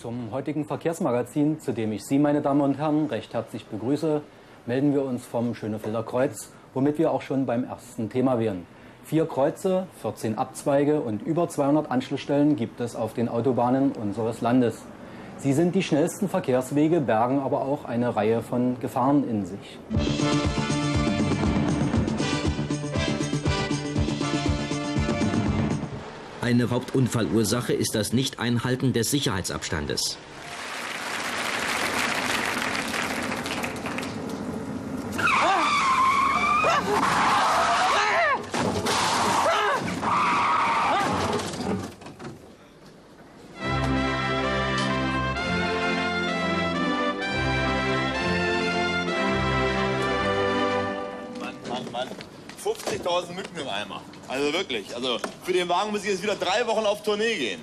Zum heutigen Verkehrsmagazin, zu dem ich Sie, meine Damen und Herren, recht herzlich begrüße, melden wir uns vom Schönefelder Kreuz, womit wir auch schon beim ersten Thema wären. Vier Kreuze, 14 Abzweige und über 200 Anschlussstellen gibt es auf den Autobahnen unseres Landes. Sie sind die schnellsten Verkehrswege, bergen aber auch eine Reihe von Gefahren in sich. Eine Hauptunfallursache ist das Nicht-Einhalten des Sicherheitsabstandes. 50.000 Mücken im Eimer. Also wirklich. Also für den Wagen muss ich jetzt wieder drei Wochen auf Tournee gehen.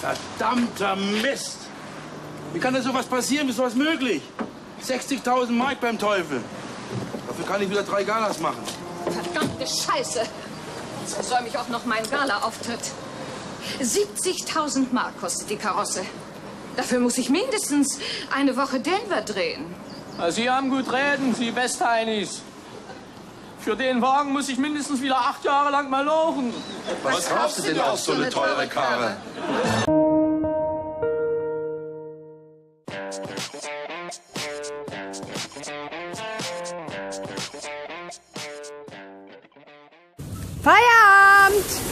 Verdammter Mist! Wie kann denn sowas passieren? Wie ist sowas möglich? 60.000 Mark beim Teufel. Dafür kann ich wieder drei Galas machen. Verdammte Scheiße! Jetzt versäume ich auch noch meinen Gala-Auftritt. 70.000 Mark kostet die Karosse. Dafür muss ich mindestens eine Woche Denver drehen. Sie haben gut reden, Sie Westheinis. Für den Wagen muss ich mindestens wieder acht Jahre lang mal laufen. Was, Was du denn auch so eine teure Karre? Feierabend!